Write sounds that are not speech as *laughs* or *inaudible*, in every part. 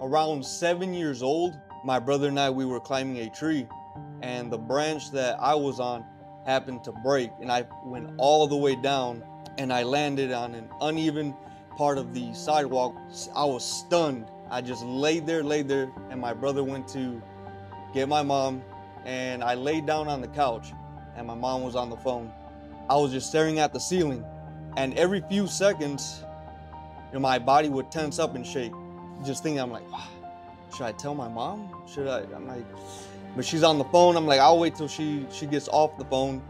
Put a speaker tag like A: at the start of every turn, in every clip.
A: around seven years old, my brother and I, we were climbing a tree, and the branch that I was on happened to break, and I went all the way down, and I landed on an uneven part of the sidewalk. I was stunned. I just laid there, laid there, and my brother went to get my mom, and I laid down on the couch, and my mom was on the phone. I was just staring at the ceiling, and every few seconds, you know, my body would tense up and shake. Just thinking, I'm like, should I tell my mom? Should I? I'm like, but she's on the phone. I'm like, I'll wait till she she gets off the phone.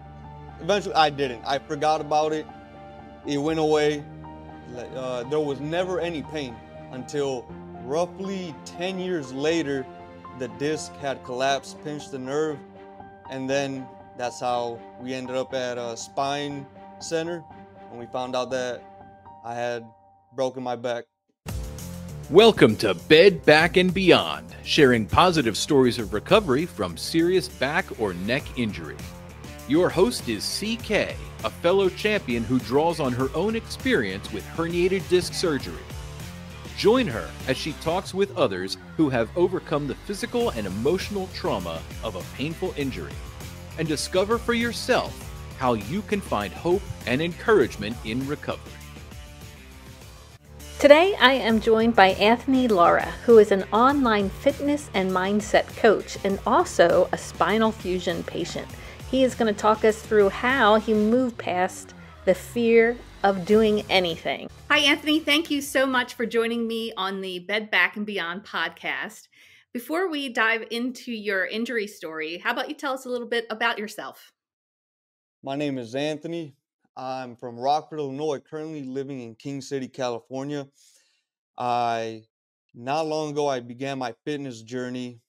A: Eventually, I didn't. I forgot about it. It went away. Uh, there was never any pain until roughly 10 years later, the disc had collapsed, pinched the nerve, and then that's how we ended up at a spine center, and we found out that I had broken my back.
B: Welcome to Bed Back and Beyond, sharing positive stories of recovery from serious back or neck injury. Your host is CK, a fellow champion who draws on her own experience with herniated disc surgery. Join her as she talks with others who have overcome the physical and emotional trauma of a painful injury and discover for yourself how you can find hope and encouragement in recovery.
C: Today, I am joined by Anthony Lara, who is an online fitness and mindset coach and also a spinal fusion patient. He is going to talk us through how he moved past the fear of doing anything. Hi, Anthony. Thank you so much for joining me on the Bed Back and Beyond podcast. Before we dive into your injury story, how about you tell us a little bit about yourself?
A: My name is Anthony. I'm from Rockford, Illinois, currently living in King City, California. I not long ago I began my fitness journey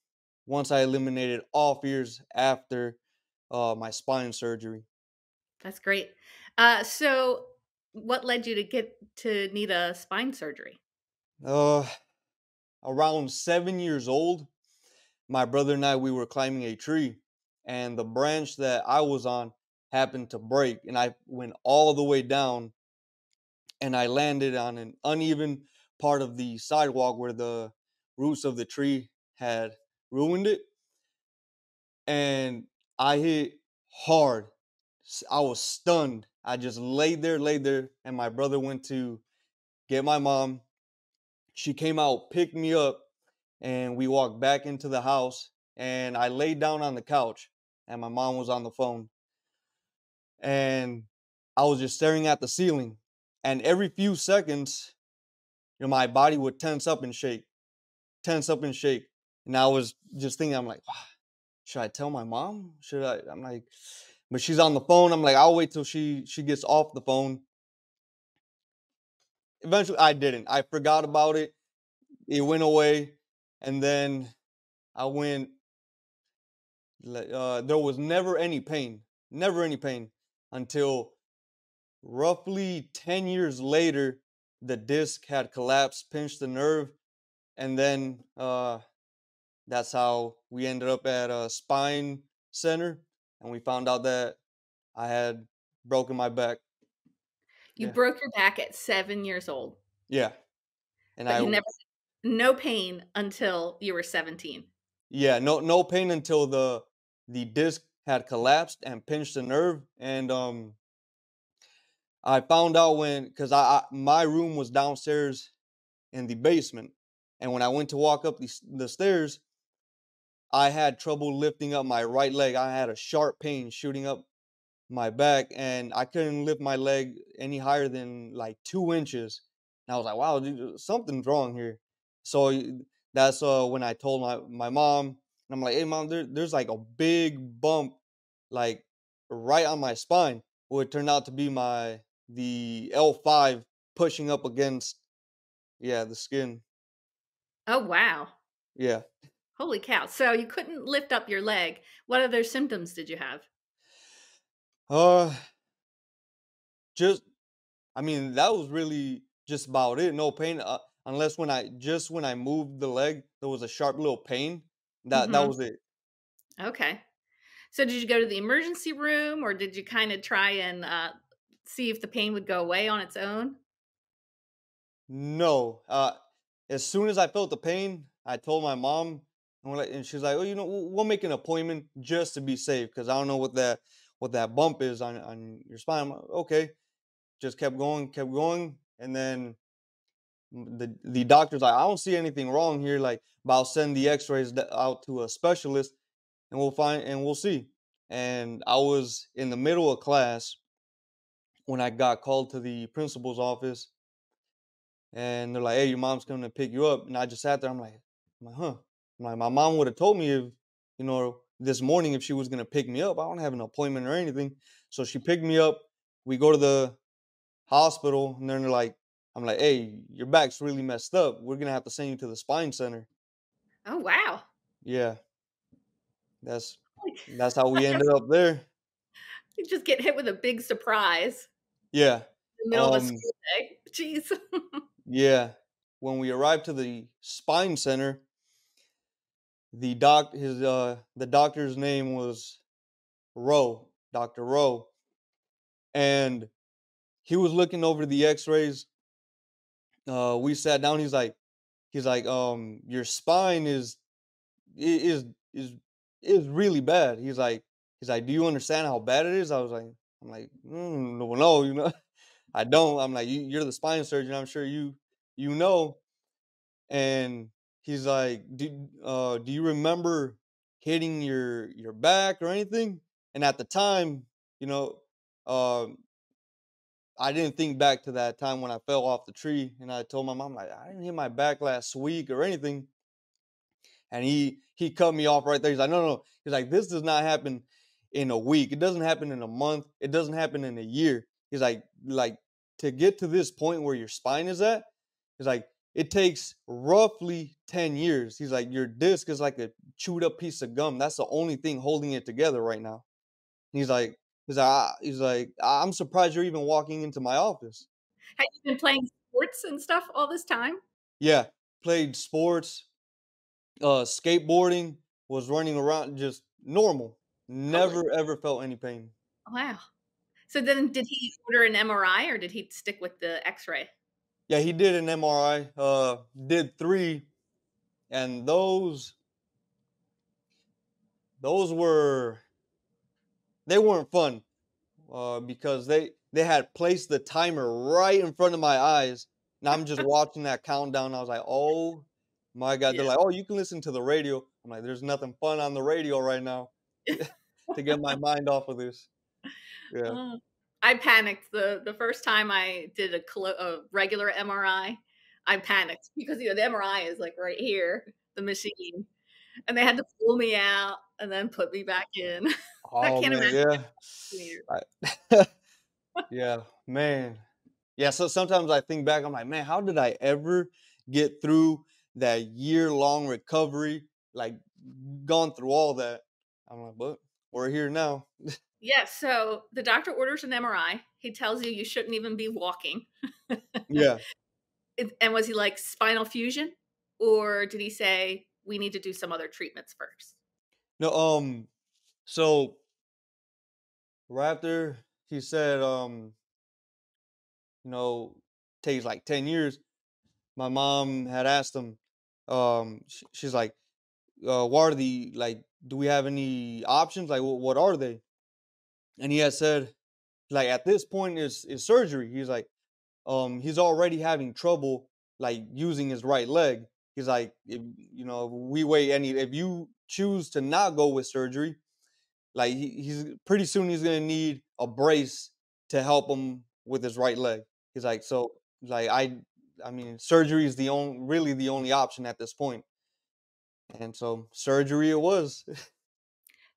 A: once I eliminated all fears after uh, my spine surgery.
C: That's great. Uh, so, what led you to get to need a spine surgery?
A: Uh, around seven years old, my brother and I we were climbing a tree, and the branch that I was on happened to break and I went all the way down and I landed on an uneven part of the sidewalk where the roots of the tree had ruined it. And I hit hard. I was stunned. I just laid there, laid there, and my brother went to get my mom. She came out, picked me up, and we walked back into the house. And I laid down on the couch, and my mom was on the phone and I was just staring at the ceiling. And every few seconds, you know, my body would tense up and shake, tense up and shake. And I was just thinking, I'm like, should I tell my mom? Should I? I'm like, but she's on the phone. I'm like, I'll wait till she she gets off the phone. Eventually, I didn't. I forgot about it. It went away, and then I went. Uh, there was never any pain, never any pain until roughly 10 years later, the disc had collapsed, pinched the nerve, and then uh, that's how we ended up at a spine center, and we found out that I had broken my back.
C: You yeah. broke your back at seven years old.
A: Yeah,
C: and but I never no pain until you were seventeen.
A: Yeah, no no pain until the the disc had collapsed and pinched a nerve and um I found out when because I, I, my room was downstairs in the basement and when I went to walk up the, the stairs I had trouble lifting up my right leg. I had a sharp pain shooting up my back and I couldn't lift my leg any higher than like two inches and I was like wow dude, something's wrong here. So that's uh when I told my my mom and I'm like, hey mom, there, there's like a big bump like right on my spine. Well, it turned out to be my the L5 pushing up against yeah, the skin.
C: Oh wow.
A: Yeah.
C: Holy cow. So you couldn't lift up your leg. What other symptoms did you have?
A: Uh just I mean, that was really just about it. No pain uh, unless when I just when I moved the leg, there was a sharp little pain. That mm-hmm. that was it.
C: Okay. So did you go to the emergency room or did you kind of try and uh, see if the pain would go away on its own?
A: No. Uh, as soon as I felt the pain, I told my mom, and, we're like, and she's like, "Oh, you know, we'll, we'll make an appointment just to be safe because I don't know what that what that bump is on on your spine." I'm like, okay, just kept going, kept going, and then the the doctor's like, "I don't see anything wrong here. Like, but I'll send the X-rays out to a specialist, and we'll find and we'll see." And I was in the middle of class when I got called to the principal's office and they're like, "Hey, your mom's coming to pick you up." And I just sat there. I'm like, I'm like, huh. I'm like, my mom would have told me if, you know, this morning if she was gonna pick me up. I don't have an appointment or anything. So she picked me up. We go to the hospital, and then they're like, I'm like, "Hey, your back's really messed up. We're gonna have to send you to the spine center."
C: Oh wow.
A: Yeah. That's that's how we *laughs* ended up there.
C: You just get hit with a big surprise.
A: Yeah.
C: In the middle um, of a school day. *laughs* Jeez.
A: Yeah. When we arrived to the spine center, the doc his uh the doctor's name was Rowe, Dr. Rowe. And he was looking over the x-rays. Uh we sat down, he's like he's like, um, your spine is is is is really bad. He's like, he's like, do you understand how bad it is? I was like, I'm like, mm, no, no, you know. *laughs* I don't. I'm like, you, are the spine surgeon. I'm sure you you know. And he's like, do uh, do you remember hitting your your back or anything? And at the time, you know, um, I didn't think back to that time when I fell off the tree, and I told my mom like, I didn't hit my back last week or anything. And he he cut me off right there. He's like, no, no. He's like, this does not happen in a week. It doesn't happen in a month. It doesn't happen in a year. He's like, like to get to this point where your spine is at, he's like, it takes roughly 10 years. He's like, your disc is like a chewed up piece of gum. That's the only thing holding it together right now. He's like, he's like, he's like, I'm surprised you're even walking into my office.
C: Have you been playing sports and stuff all this time?
A: Yeah, played sports, uh, skateboarding, was running around just normal. Never oh, ever felt any pain.
C: Wow. So then, did he order an MRI or did he stick with the X-ray?
A: Yeah, he did an MRI. Uh, did three, and those those were they weren't fun uh, because they they had placed the timer right in front of my eyes, and I'm just watching that countdown. I was like, oh my god! Yeah. They're like, oh, you can listen to the radio. I'm like, there's nothing fun on the radio right now *laughs* *laughs* to get my mind off of this. Yeah. Uh,
C: I panicked the the first time I did a, a regular MRI. I panicked because you know the MRI is like right here, the machine, and they had to pull me out and then put me back in. *laughs*
A: Oh, I can't man, imagine. Yeah. *laughs* *laughs* yeah, man. Yeah. So sometimes I think back, I'm like, man, how did I ever get through that year long recovery? Like, gone through all that. I'm like, but we're here now. *laughs*
C: Yeah, so the doctor orders an MRI. He tells you you shouldn't even be walking.
A: yeah.
C: And was he like spinal fusion or did he say we need to do some other treatments first?
A: No, um so right after he said um you know takes like 10 years my mom had asked him um she's like uh what are the like do we have any options? Like what are they? And he had said like at this point is is surgery. He's like um he's already having trouble like using his right leg. He's like if, you know we wait any if you choose to not go with surgery like he, he's pretty soon he's gonna need a brace to help him with his right leg he's like so like i i mean surgery is the only really the only option at this point. and so surgery it was *laughs*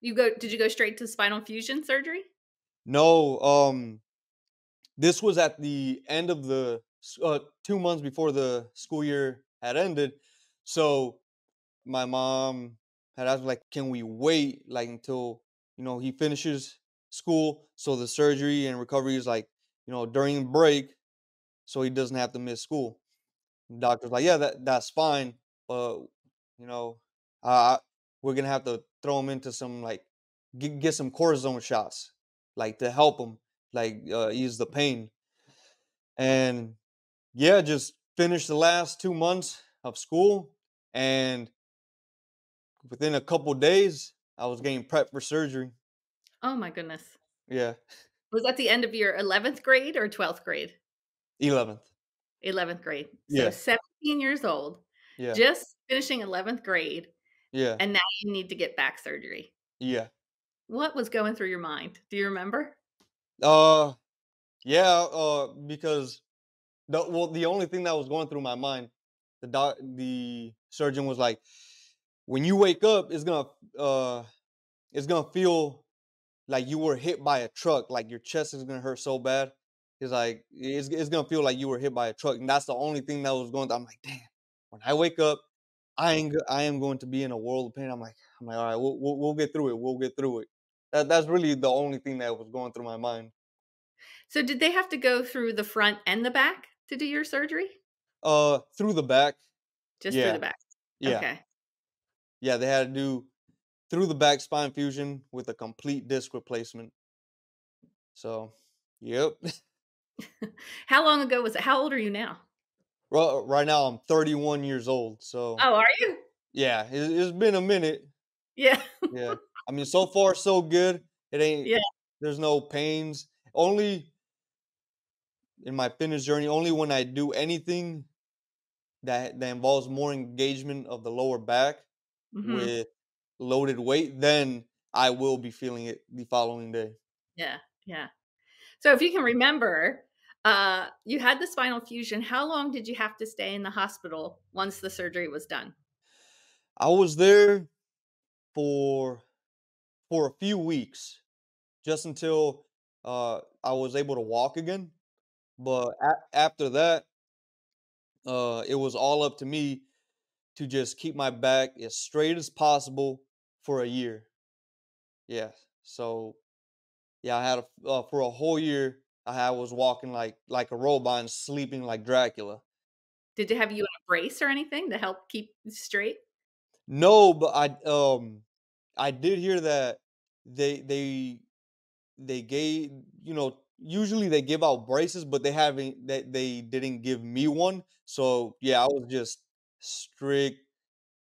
C: You go? Did you go straight to spinal fusion surgery?
A: No. Um, this was at the end of the uh, two months before the school year had ended. So my mom had asked, me like, can we wait like until you know he finishes school so the surgery and recovery is like you know during break so he doesn't have to miss school. The doctor's like, yeah, that that's fine, but you know, uh, we're gonna have to throw him into some like get, get some cortisone shots, like to help him like uh, ease the pain. And yeah, just finished the last two months of school, and within a couple days, I was getting prepped for surgery.
C: Oh my goodness.
A: Yeah,
C: Was that the end of your 11th grade or 12th grade?
A: eleventh.
C: 11th grade. So
A: Yeah.
C: 17 years old,
A: Yeah,
C: just finishing 11th grade,
A: yeah,
C: and now you need to get back surgery.
A: yeah.
C: What was going through your mind? Do you remember?
A: Uh, yeah. Uh, because the well, the only thing that was going through my mind, the doc, the surgeon was like, when you wake up, it's gonna uh, it's gonna feel like you were hit by a truck. Like your chest is gonna hurt so bad. It's like it's it's gonna feel like you were hit by a truck, and that's the only thing that was going. Through. I'm like, damn. When I wake up, I ain't I am going to be in a world of pain. I'm like, I'm like, all right, we'll we'll, we'll get through it. We'll get through it. That that's really the only thing that was going through my mind.
C: So did they have to go through the front and the back to do your surgery?
A: Uh, through the back.
C: Just through the back.
A: Yeah,
C: Okay.
A: Yeah. They had to do through the back spine fusion with a complete disc replacement. So, yep. *laughs*
C: How long ago was it? How old are you now?
A: Ri- right now I'm 31 years old. So
C: Oh, are you?
A: yeah, it, it's been a minute.
C: Yeah.
A: Yeah, *laughs* I mean, so far so good. It ain't.
C: Yeah.
A: There's no pains. Only in my fitness journey, only when I do anything that that involves more engagement of the lower back
C: Mhm.
A: with loaded weight, then I will be feeling it the following day.
C: Yeah. Yeah. So if you can remember, uh, you had the spinal fusion. How long did you have to stay in the hospital once the surgery was done?
A: I was there for for a few weeks, just until uh, I was able to walk again. But a- after that, uh, it was all up to me to just keep my back as straight as possible for a year. Yeah. So yeah, I had a, uh, for a whole year. I was walking like like a robot and sleeping like Dracula.
C: Did they have you in a brace or anything to help keep straight?
A: No, but I um I did hear that they they they gave you know usually they give out braces, but they haven't that they didn't give me one. So yeah, I was just strict,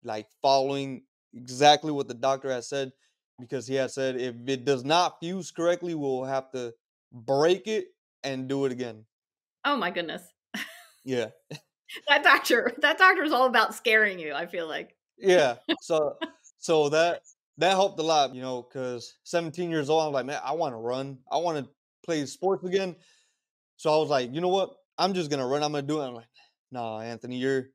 A: like following exactly what the doctor had said because he had said if it does not fuse correctly, we'll have to break it and do it again.
C: Oh my goodness.
A: Yeah. *laughs*
C: That doctor, that doctor is all about scaring you, I feel like.
A: yeah so *laughs* so that that helped a lot you know because 17 years old i'm like man i want to run i want to play sports again so i was like you know what i'm just gonna run i'm gonna do it i'm like nah anthony you're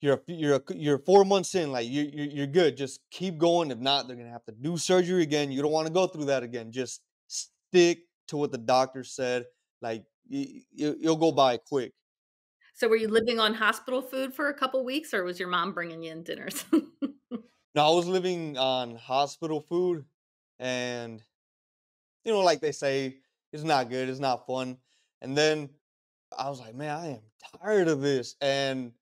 A: you're you're you're four months in like you, you you're good just keep going if not they're gonna have to do surgery again you don't want to go through that again just stick to what the doctor said like you, you'll go by quick
C: So were you living on hospital food for a couple weeks or was your mom bringing you in dinners? *laughs*
A: No, I was living on hospital food, and you know, like they say, it's not good, it's not fun. And then I was like, man, I am tired of this. And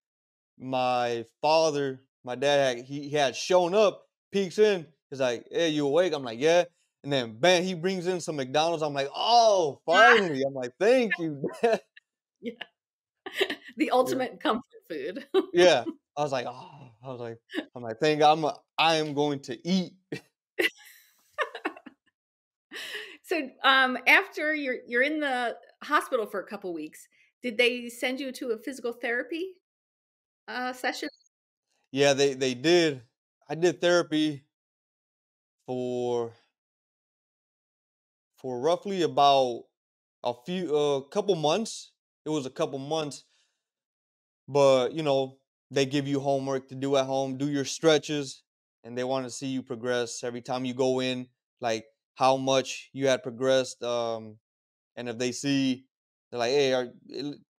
A: my father, my dad, had, he, he had shown up, peeks in, he's like, hey, you awake? I'm like, yeah. And then bam, he brings in some McDonald's. I'm like, oh, finally. I'm like, thank you. Dad." *laughs* *laughs*
C: the ultimate comfort food.
A: yeah. *laughs* I was like, oh, I was like, I'm like, thank God, I'm a, I am going to eat.
C: so um after you're you're in the hospital for a couple weeks, did they send you to a physical therapy uh session?
A: Yeah, they they did. I did therapy for for roughly about a few a couple months. It was a couple months, but you know they give you homework to do at home. Do your stretches, and they want to see you progress every time you go in, like how much you had progressed. Um, and if they see, they're like, "Hey, are,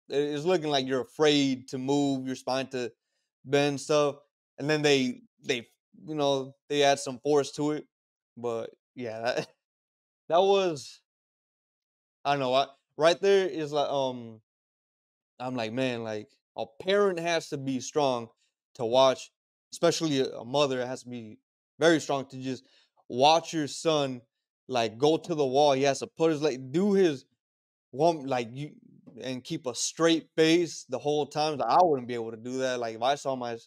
A: it's looking like you're afraid to move your spine to bend stuff," and then they they you know they add some force to it. But yeah, that, *laughs* that was I don't know. I, right there is like um I'm like man, like a parent has to be strong to watch, especially a, a mother has to be very strong to just watch your son like go to the wall. He has to put his like do his one like you and keep a straight face the whole time. I wouldn't be able to do that. Like if I saw my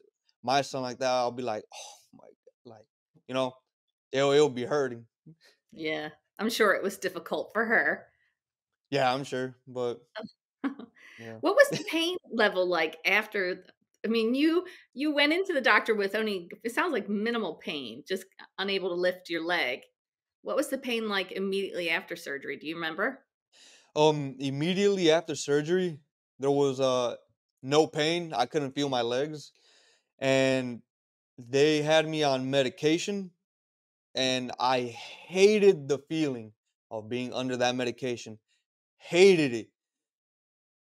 A: my son like that, I'll be like, oh my, God," like you know, it'll it'll be hurting.
C: Yeah. I'm sure it was difficult for her.
A: Yeah, I'm sure, but *laughs* yeah.
C: What was the pain level like after I mean, you you went into the doctor with only it sounds like minimal pain, just uh, unable to lift your leg. What was the pain like immediately after surgery? Do you remember?
A: Um, immediately after surgery, there was uh no pain. I couldn't feel my legs, and they had me on medication, and I hated the feeling of being under that medication. Hated it.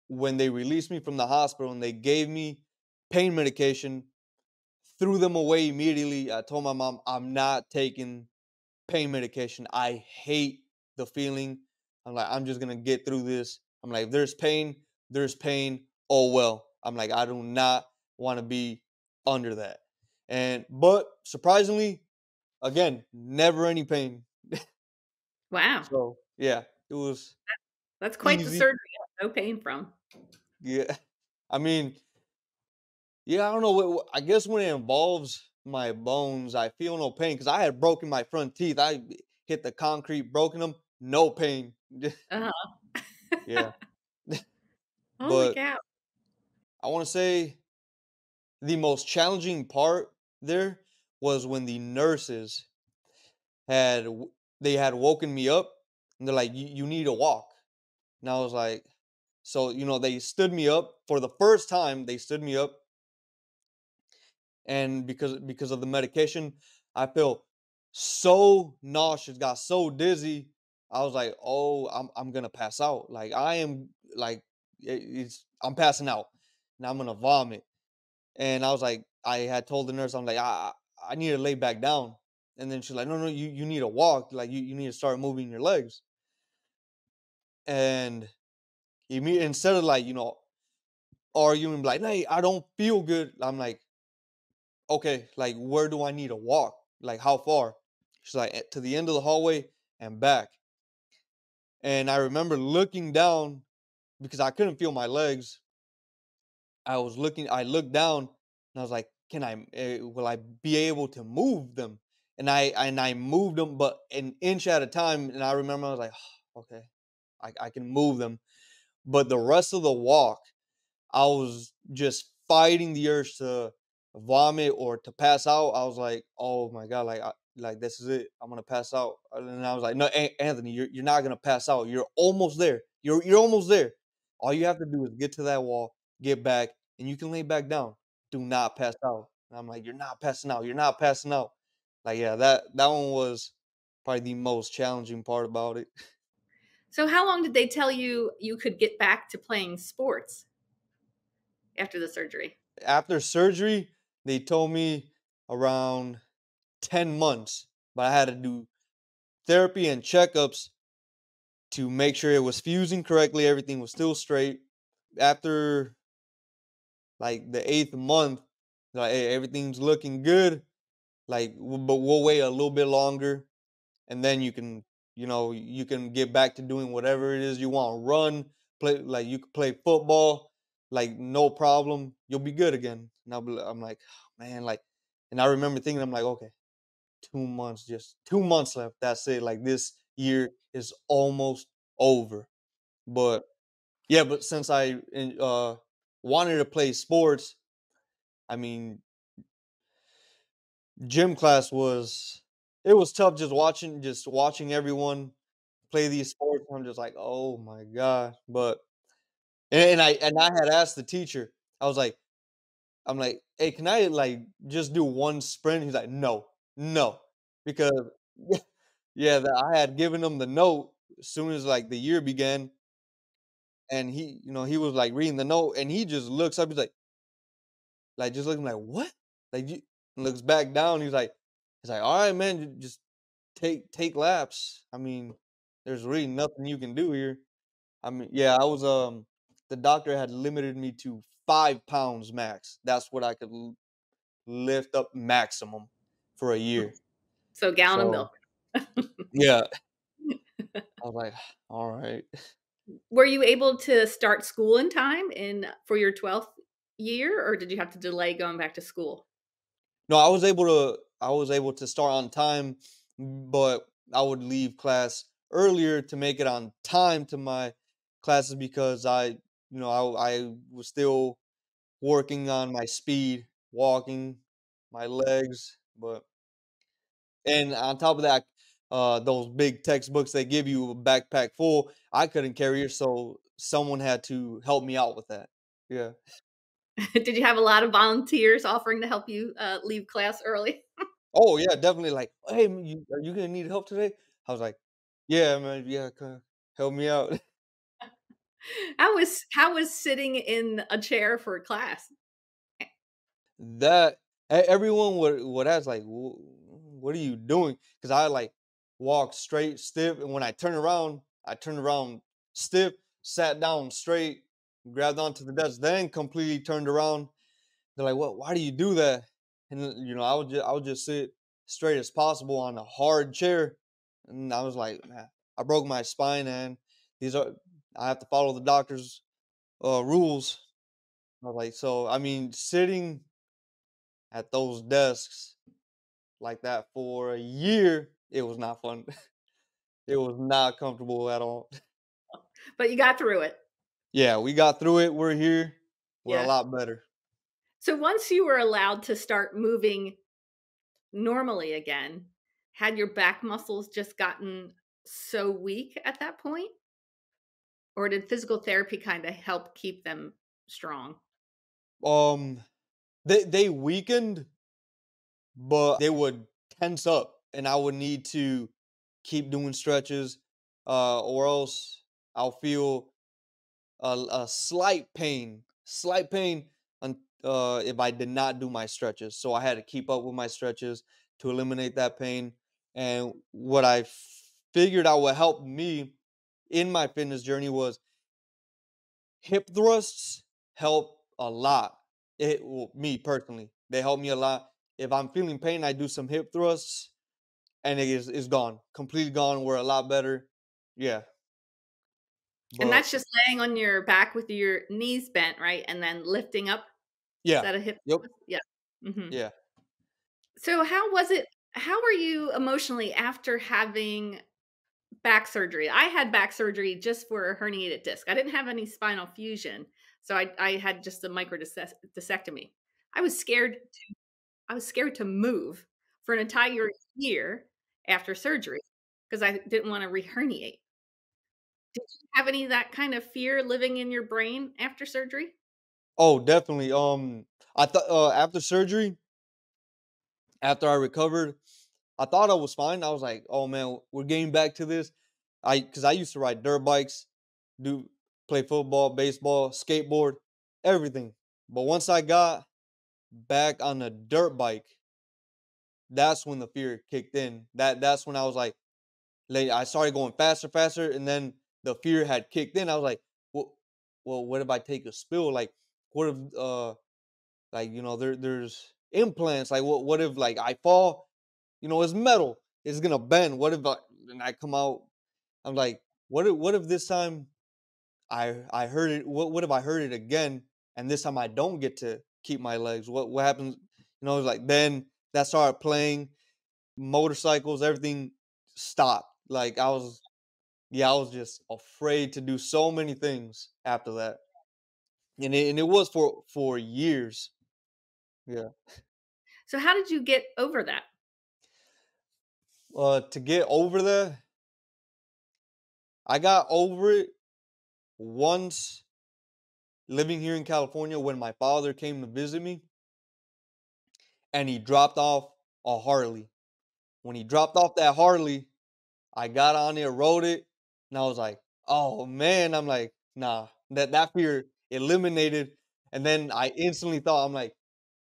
A: When they released me from the hospital and they gave me pain medication, threw them away immediately. I told my mom, I'm not taking pain medication. I hate the feeling. I'm like, I'm just gonna get through this. I'm like, if there's pain, there's pain. Oh well. I'm like, I do not want to be under that. And but surprisingly, again, never any pain. *laughs*
C: Wow.
A: So yeah, it was
C: That's quite the surgery. No pain from.
A: yeah. I mean, yeah, I don't know. I guess when it involves my bones, I feel no pain because I had broken my front teeth. I hit the concrete, broken them, no pain. *laughs*
C: Uh-huh.
A: yeah. *laughs* *laughs*
C: Holy
A: But-
C: cow.
A: I want to say the most challenging part there was when the nurses had they had woken me up and they're like you, you need to walk and i was like so you know they stood me up for the first time they stood me up and because because of the medication i felt so nauseous got so dizzy i was like oh i'm, I'm gonna pass out. Like i am like it's i'm passing out. And i'm gonna vomit. And i was like i had told the nurse i'm like i i need to lay back down. And then she's like no no you, you need to walk. Like you, you need to start moving your legs. And imme- instead of like you know arguing like hey i don't feel good i'm like okay like where do i need to walk? Like how far? She's like "Eh, to the end of the hallway and back and i remember looking down because i couldn't feel my legs. I was looking i looked down and i was like can i uh, will i be able to move them? And i and i moved them but an inch at a time and i remember i was like okay i, I can move them. But the rest of the walk i was just fighting the urge to vomit or to pass out i was like oh my god like I, like this is it i'm gonna pass out. And i was like no An- anthony you're, you're not gonna pass out you're almost there you're you're almost there. All you have to do is get to that wall get back and you can lay back down do not pass out. And i'm like you're not passing out you're not passing out. Like yeah that that one was probably the most challenging part about it.
C: So how long did they tell you you could get back to playing sports after the surgery?
A: after surgery, they told me around 10 months, but I had to do therapy and checkups to make sure it was fusing correctly, everything was still straight. After like the eighth month, like, hey, everything's looking good. Like, but we'll wait a little bit longer, and then you can, you know, you can get back to doing whatever it is you want. Run, play, like you can play football, like no problem. You'll be good again. And be, i'm like, man, like, and I remember thinking, I'm like, okay, two months, just two months left. That's it. Like this year is almost over. But yeah, but since I uh wanted to play sports, I mean, gym class was it was tough just watching just watching everyone play these sports. I'm just like, oh my god. But and, and I and I had asked the teacher, I was like, I'm like, hey, can I like just do one sprint? He's like, no, no, because *laughs* yeah, I had given him the note as soon as like the year began, and he, you know, he was like reading the note, and he just looks up, he's like, like just looking like what? Like you looks back down, he's like, he's like, all right, man, ju- just take take laps. I mean, there's really nothing you can do here. I mean, yeah, I was um the doctor had limited me to five pounds max. That's what I could lift up maximum for a year.
C: So a gallon of milk. *laughs*
A: Yeah. I was like, *sighs* all right.
C: Were you able to start school in time in uh, for your 12th year or did you have to delay going back to school?
A: No, I was able to I was able to start on time, but I would leave class earlier to make it on time to my classes because I, you know, I, I was still working on my speed, walking, my legs, but and on top of that, uh, those big textbooks they give you a backpack full, I couldn't carry it, so someone had to help me out with that. Yeah. *laughs*
C: Did you have a lot of volunteers offering to help you uh, leave class early?
A: oh yeah, definitely. Like, hey, you, are you gonna need help today? I was like, yeah, man, yeah, help me out.
C: How was how was sitting in a chair for class? Eh.
A: That everyone would would ask like, what are you doing? Because I like walk straight, stiff, and when I turn around, I turn around stiff, sat down straight, grabbed onto the desk, then completely turned around. They're like, "What? Why do you do that?" And uh, you know, I would just I would just sit straight as possible on a hard chair, and I was like, "Man, I broke my spine, and these are I have to follow the doctor's uh, rules." I was like, so I mean, sitting at those desks like that for a year, it was not fun. *laughs* it was not comfortable at all. *laughs*
C: But you got through it.
A: Yeah, we got through it. We're here. We're yeah. a lot better.
C: So once you were allowed to start moving normally again, had your back muscles just gotten so weak at that point? Or did physical therapy kind of help keep them strong?
A: Um they they weakened but they would tense up and I would need to keep doing stretches uh or else I'll feel a, a slight pain, slight pain uh, if I did not do my stretches. So I had to keep up with my stretches to eliminate that pain. And what I figured out would help me in my fitness journey was hip thrusts help a lot. It well, me personally, they help me a lot. If I'm feeling pain, I do some hip thrusts, and it is is gone, completely gone. We're a lot better. Yeah,
C: but, and that's just laying on your back with your knees bent, right? And then lifting up.
A: Yeah.
C: Is that a hip?
A: Yep.
C: Yeah. Mm-hmm.
A: Yeah.
C: So how was it? How were you emotionally after having back surgery? I had back surgery just for a herniated disc. I didn't have any spinal fusion, so I, I had just a micro discectomy. I was scared to. I was scared to move for an entire year after surgery because I didn't want to reherniate. Did you have any that kind of fear living in your brain after surgery?
A: Oh, definitely. Um, I thought uh, after surgery, after I recovered, I thought I was fine. I was like, "Oh man, we're getting back to this." I because I used to ride dirt bikes, do play football, baseball, skateboard, everything. But once I got back on a dirt bike, that's when the fear kicked in. That that's when I was like, I started going faster, faster, and then the fear had kicked in. I was like, well, well, what if I take a spill? Like, what if, uh, like you know, there there's implants. Like, what what if like I fall? You know, it's metal. It's gonna bend. What if I, and I come out? I'm like, what if what if this time I I heard it? What what if I heard it again? And this time I don't get to keep my legs. What what happens? You know, it's like then that started playing motorcycles. Everything stopped. Like I was yeah, I was just afraid to do so many things after that, and it, and it was for for years. Yeah.
C: So how did you get over that?
A: Uh, to get over that, I got over it once living here in California when my father came to visit me, and he dropped off a Harley. When he dropped off that Harley, I got on it, rode it, and I was like, oh man, I'm like, nah, that that fear eliminated. And then I instantly thought, I'm like,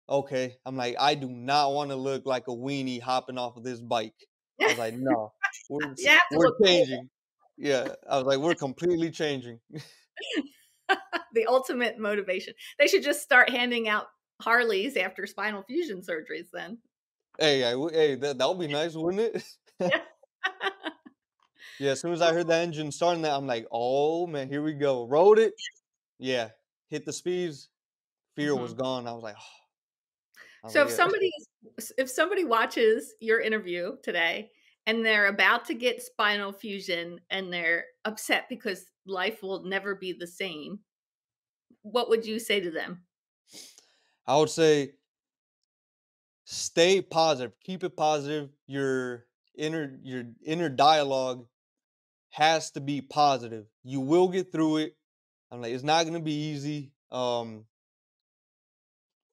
A: okay, I'm like, I do not want to look like a weenie hopping off of this bike. I was like, no, we're, we're changing. Yeah, I was like, we're completely changing. *laughs*
C: the ultimate motivation. They should just start handing out Harleys after spinal fusion surgeries. Then.
A: Hey, hey, that that would be *laughs* nice, wouldn't it? *laughs* Yeah, as soon as I heard the engine starting that, I'm like, oh man, here we go. Rode it. Yeah. Hit the speeds. Fear was
C: Mhm.
A: gone. I was like, oh.
C: So if somebody if somebody watches your interview today and they're about to get spinal fusion and they're upset because life will never be the same, what would you say to them?
A: I would say stay positive. Keep it positive. Your inner your inner dialogue has to be positive. You will get through it. I'm like, it's not gonna be easy. Um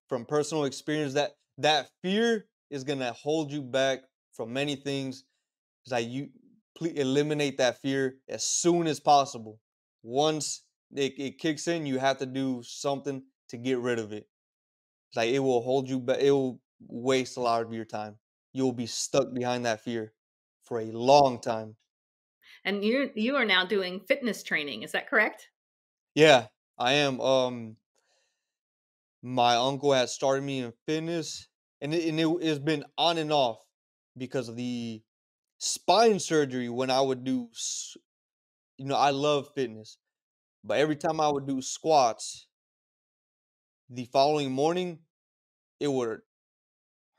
A: from personal experience, that that fear is gonna hold you back from many things. It's like you ple- eliminate that fear as soon as possible. Once it, it kicks in, you have to do something to get rid of it. It's like it will hold you back. It will waste a lot of your time. You'll be stuck behind that fear for a long time.
C: And you you are now doing fitness training, is that correct?
A: Yeah, I am. Um, my uncle has started me in fitness, and it, and it has been on and off because of the spine surgery. When I would do, you know, I love fitness, but every time I would do squats, the following morning, it would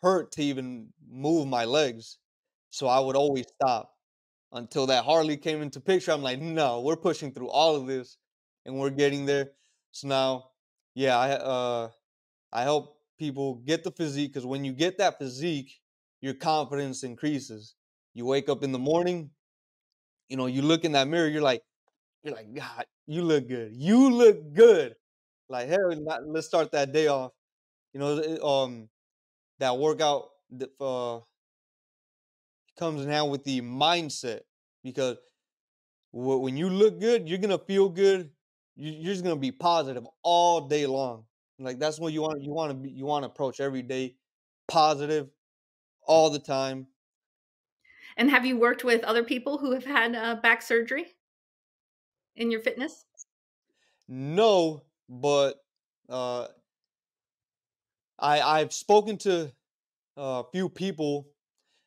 A: hurt to even move my legs. So I would always stop until that Harley came into picture. I'm like, no, we're pushing through all of this and we're getting there. So now, yeah, I uh I help people get the physique because when you get that physique, your confidence increases. You wake up in the morning, you know, you look in that mirror, you're like, you're like, God, you look good. You look good. Like, hell, let's start that day off. You know, um, that workout that uh comes in hand with the mindset because when you look good, you're gonna feel good. You're just gonna be positive all day long. Like that's what you want. You want to be. You want to approach every day positive all the time.
C: And have you worked with other people who have had uh, back surgery in your fitness?
A: No, but uh, I I've spoken to a few people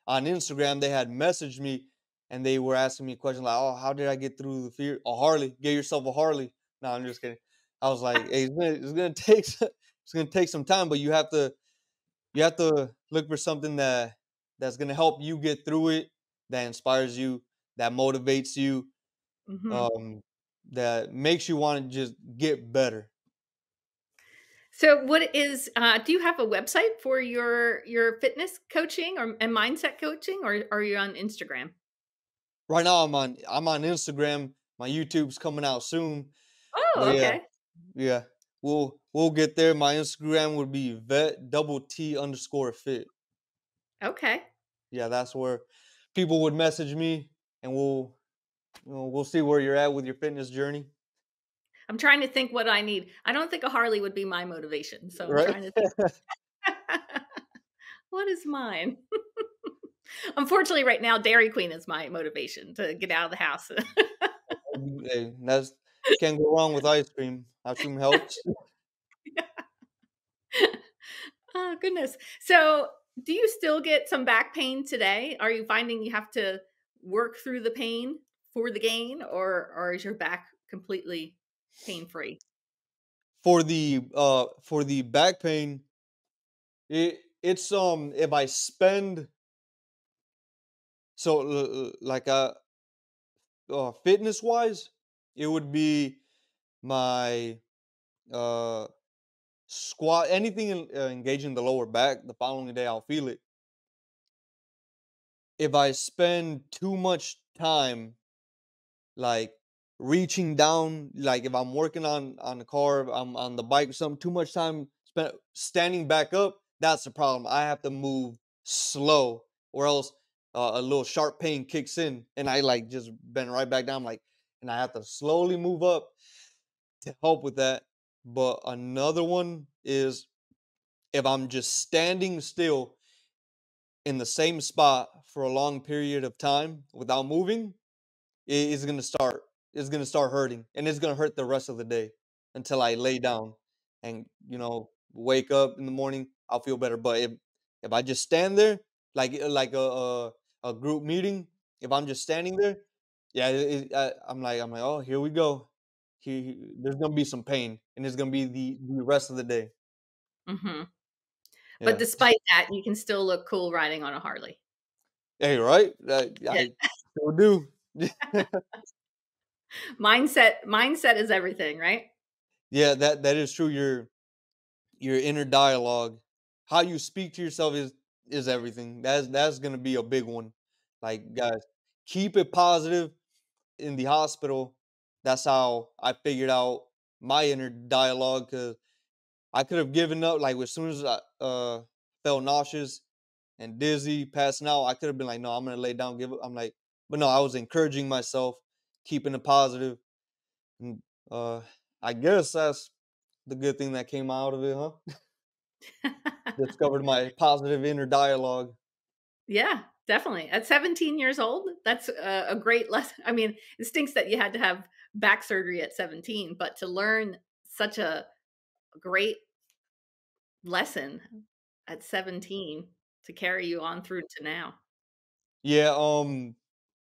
A: on Instagram. They had messaged me and they were asking me questions like, "Oh, how did I get through the fear? A Harley? Get yourself a Harley." No, I'm just kidding. I was like, "Hey, it's gonna, it's gonna take it's gonna take some time, but you have to you have to look for something that that's gonna help you get through it, that inspires you, that motivates you,
C: Mhm.
A: um, that makes you want to just get better."
C: So, what is? Uh, do you have a website for your your fitness coaching or and mindset coaching, or are you on Instagram?
A: Right now, I'm on I'm on Instagram. My YouTube's coming out soon.
C: Oh,
A: But
C: okay.
A: yeah, we'll we'll get there. My Instagram would be vet double T underscore fit.
C: Okay.
A: Yeah, that's where people would message me, and we'll you know, we'll see where you're at with your fitness journey.
C: I'm trying to think what I need. I don't think a Harley would be my motivation, so I'm
A: Right?
C: trying to think. *laughs* what is mine? *laughs* Unfortunately, right now, Dairy Queen is my motivation to get out of the house. *laughs*
A: Hey, that's can't go wrong with ice cream. Ice cream helps. *laughs*
C: oh goodness. So, do you still get some back pain today? Are you finding you have to work through the pain for the gain, or or is your back completely pain free?
A: For the uh for the back pain, it it's um if I spend so like uh, uh fitness wise, it would be my uh squat anything in, uh, engaging the lower back the following day i'll feel it. If i spend too much time like reaching down like if i'm working on on the car i'm on the bike or something too much time spent standing back up that's the problem. I have to move slow or else uh, a little sharp pain kicks in and i like just bend right back down I'm like and i have to slowly move up to help with that but another one is if I'm just standing still in the same spot for a long period of time without moving, it is gonna start. It's gonna start hurting, and it's gonna hurt the rest of the day until I lay down and you know wake up in the morning. I'll feel better. But if if I just stand there like like a a, a group meeting, if I'm just standing there, yeah, it, it, I, I'm like, I'm like, oh, here we go. He, there's gonna be some pain, and it's gonna be the the rest of the day.
C: Mm-hmm. But despite that, you can still look cool riding on a Harley.
A: Hey, right? I, yeah. I still do. *laughs*
C: mindset, mindset is everything, right?
A: Yeah, that that is true. Your your inner dialogue, how you speak to yourself is is everything. That's that's gonna be a big one. Like guys, keep it positive in the hospital. That's how I figured out my inner dialogue because I could have given up. Like as soon as I uh, felt nauseous and dizzy, passing out, I could have been like, "No, I'm gonna lay down, give up." I'm like, but no, I was encouraging myself, keeping it positive, and uh, I guess that's the good thing that came out of it, huh? *laughs* Discovered my positive inner dialogue.
C: Yeah, definitely. At 17 years old, that's a, a, great lesson. I mean, it stinks that you had to have back surgery at 17, but to learn such a great lesson at 17 to carry you on through to now.
A: Yeah, um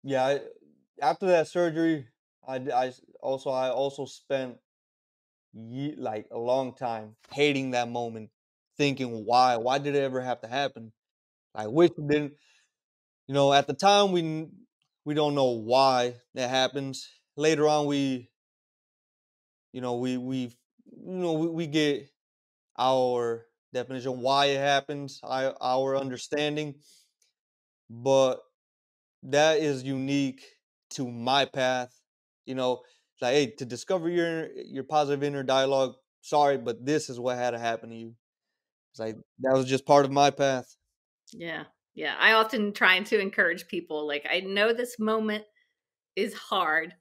A: yeah, I, after that surgery, I I also I also spent ye- like a long time hating that moment, thinking why why did it ever have to happen? I wish it didn't. You know, at the time we we don't know why that happens. Later on, we you know we we you know we, we get our definition why it happens, our, understanding, but that is unique to my path. You know, like hey, to discover your your positive inner dialogue. Sorry, but this is what had to happen to you. It's like that was just part of my path.
C: Yeah, yeah. I often try to encourage people. Like I know this moment is hard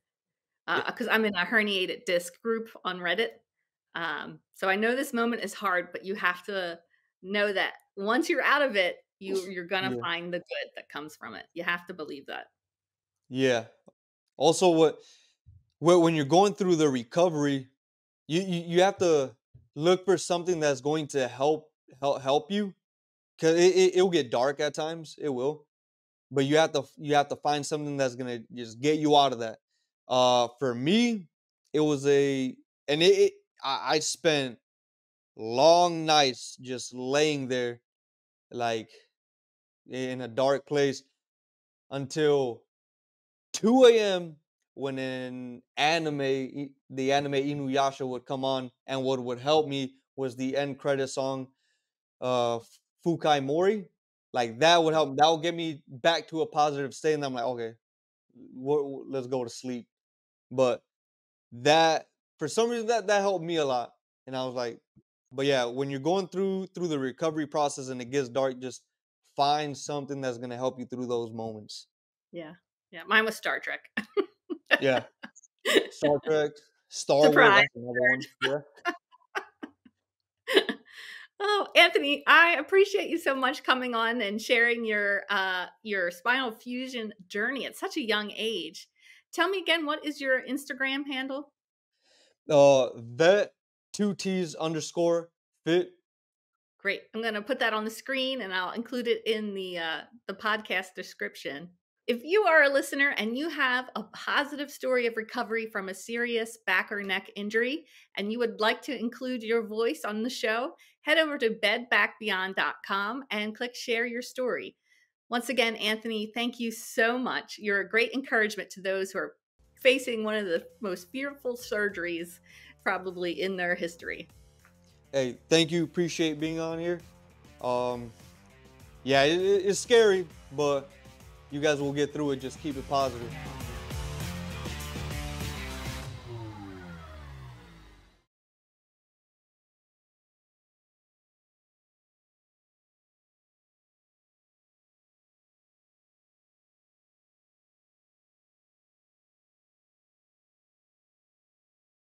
C: because uh, I'm in a herniated disc group on Reddit. Um, so I know this moment is hard, but you have to know that once you're out of it, you you're gonna yeah. find the good that comes from it. You have to believe that.
A: Yeah. Also, what when you're going through the recovery, you, you you have to look for something that's going to help help help you, because it, it it'll get dark at times. It will, but you have to you have to find something that's gonna just get you out of that. Uh, for me, it was a and it, it I, I spent long nights just laying there, like in a dark place until 2 a.m. when an anime, the anime Inuyasha would come on, and what would help me was the end credit song, uh, Fukai Mori. Like that would help. That would get me back to a positive state, and I'm like, okay, let's go to sleep. But that, for some reason, that that helped me a lot, and I was like, but yeah, when you're going through through the recovery process and it gets dark, just find something that's gonna help you through those moments.
C: Yeah. Yeah, mine was Star Trek.
A: yeah. *laughs* Star Trek, Star Surprise. Wars. Yeah.
C: Oh, Anthony, I appreciate you so much coming on and sharing your uh your spinal fusion journey at such a young age. Tell me again, what is your Instagram handle?
A: Uh, vet two T's underscore fit.
C: Great. I'm going to put that on the screen and I'll include it in the uh, the podcast description. If you are a listener and you have a positive story of recovery from a serious back or neck injury and you would like to include your voice on the show, head over to bedbackbeyond.com and click share your story. Once again, Anthony, thank you so much. You're a great encouragement to those who are facing one of the most fearful surgeries probably in their history.
A: Hey, thank you. Appreciate being on here. Um, yeah, it, it's scary, but you guys will get through it. Just keep it positive.